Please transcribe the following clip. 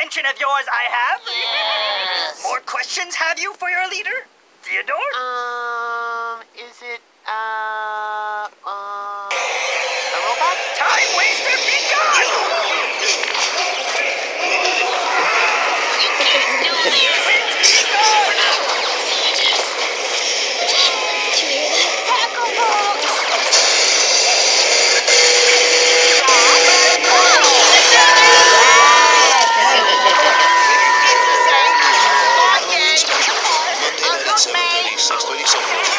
attention of yours I have? Yes. More questions have you for your leader, Theodore? Um, is it, uh, uh, a robot? Time waster, be gone! do this! Σας το.